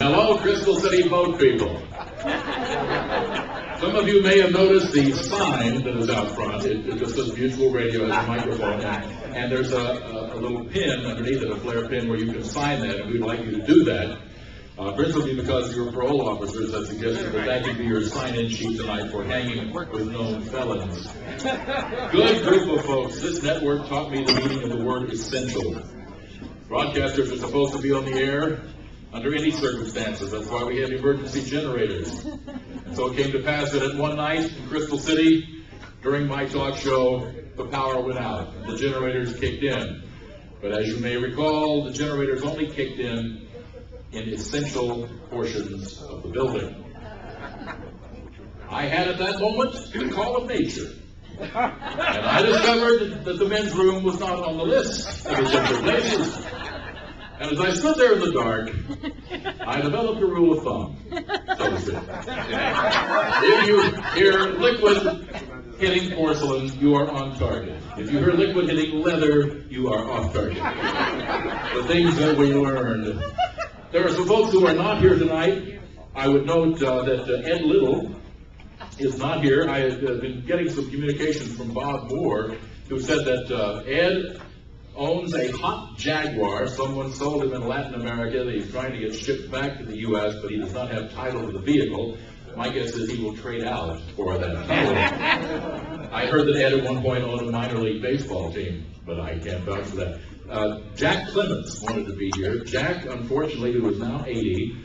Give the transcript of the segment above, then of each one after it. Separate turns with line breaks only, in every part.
Hello, Crystal City boat people. Some of you may have noticed the sign that is out front. It, it just says Mutual Radio as a microphone, and, and there's a, a, a little pin underneath it, a flare pin, where you can sign that, and we'd like you to do that. Uh, principally because you're parole officers, I suggested that that could be your sign-in sheet tonight for hanging with known felons. Good group of folks. This network taught me the meaning of the word essential. Broadcasters are supposed to be on the air under any circumstances. That's why we have emergency generators. And so it came to pass that at one night in Crystal City, during my talk show, the power went out. The generators kicked in. But as you may recall, the generators only kicked in in essential portions of the building. I had at that moment the call of nature. And I discovered that the men's room was not on the list of essential places. And as I stood there in the dark, I developed a rule of thumb, so to speak. If you hear liquid hitting porcelain, you are on target. If you hear liquid hitting leather, you are off target. The things that we learned there are some folks who are not here tonight. I would note uh, that uh, Ed Little is not here. I have uh, been getting some communications from Bob Moore, who said that uh, Ed owns a hot Jaguar. Someone sold him in Latin America that he's trying to get shipped back to the U.S., but he does not have title to the vehicle. My guess is he will trade out for that. I heard that Ed at one point owned a minor league baseball team, but I can't vouch for that. Uh, Jack Clements wanted to be here. Jack, unfortunately, who is now 80,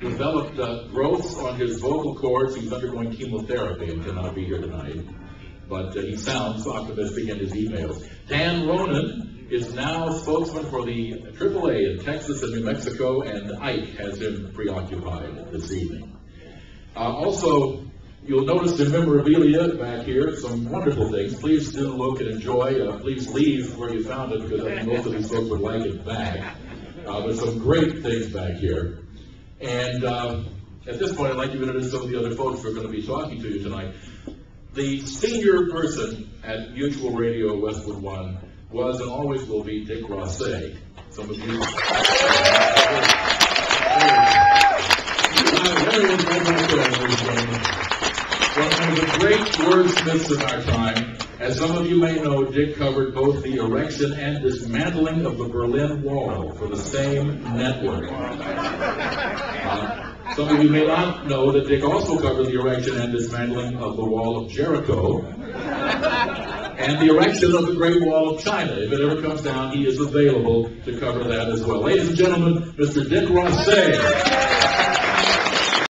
developed uh, growths on his vocal cords. He's undergoing chemotherapy and cannot be here tonight. But uh, he sounds optimistic in his emails. Dan Ronan is now spokesman for the AAA in Texas and New Mexico, and Ike has him preoccupied this evening. Uh, also, You'll notice the memorabilia back here, some wonderful things. Please do look and enjoy. Uh, please leave where you found it because I think most of these folks would like it back. Uh, there's some great things back here. And uh, at this point, I'd like to introduce some of the other folks who are going to be talking to you tonight. The senior person at Mutual Radio Westwood One was and always will be Dick Rosse. Some of you. One of the great wordsmiths of our time. As some of you may know, Dick covered both the erection and dismantling of the Berlin Wall for the same network. Uh, some of you may not know that Dick also covered the erection and dismantling of the Wall of Jericho and the erection of the Great Wall of China. If it ever comes down, he is available to cover that as well. Ladies and gentlemen, Mr. Dick Rosse.